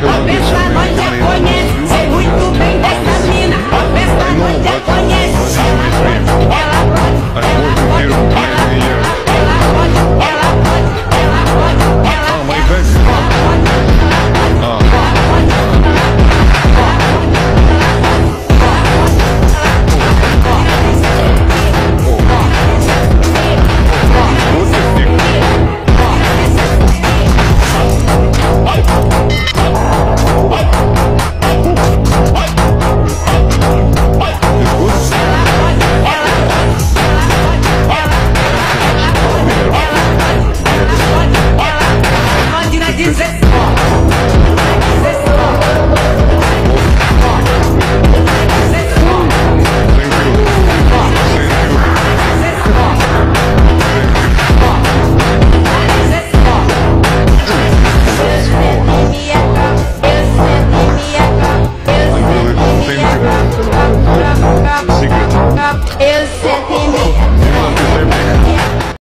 Come on.